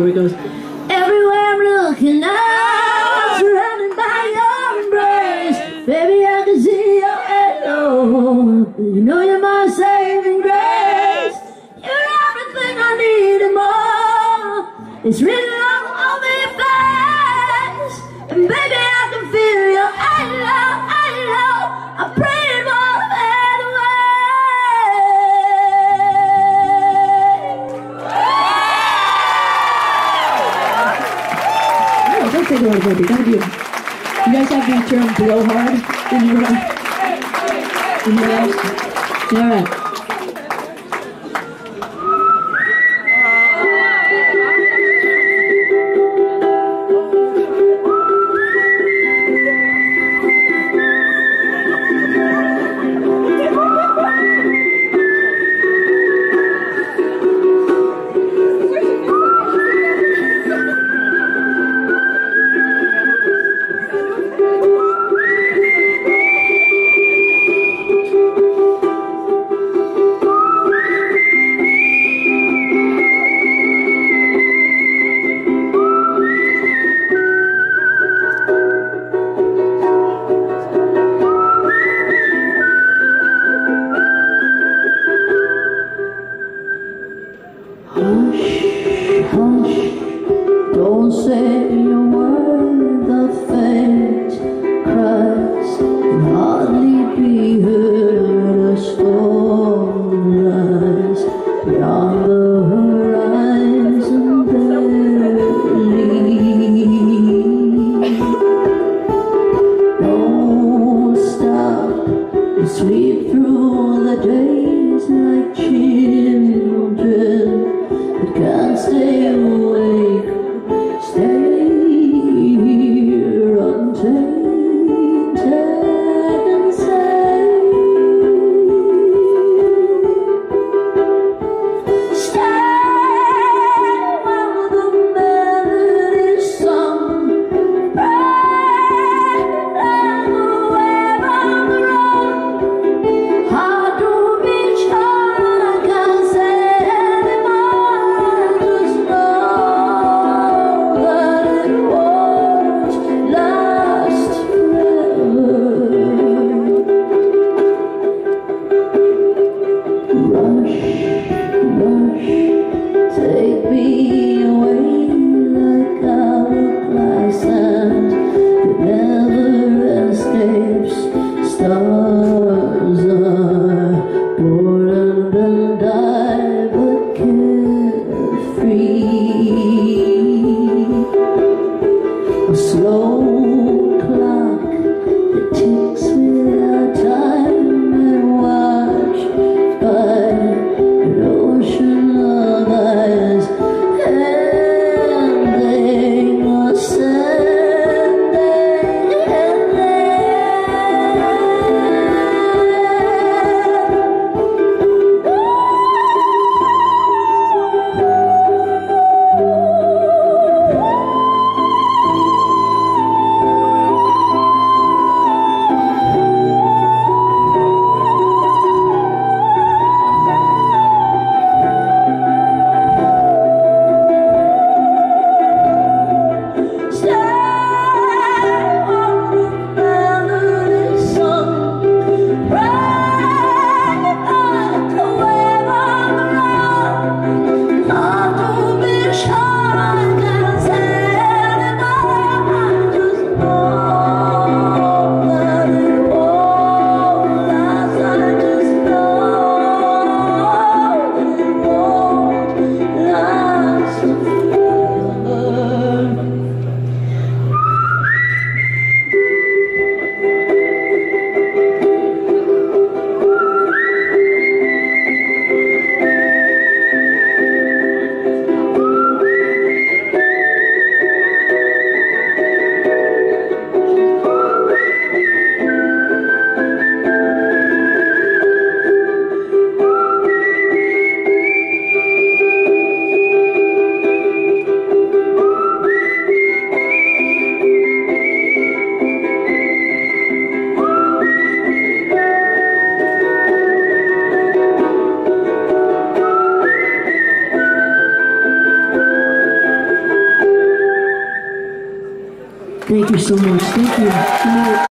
where it goes, Everywhere I'm looking now, ah! surrounded by your embrace. Baby, I can see your halo. You know you're my saving grace. You're everything I need and more. It's written don't take it away, baby. Be. You guys have the term blow hard in your in your lives? All right. can hardly be heard. You so much. Thank you.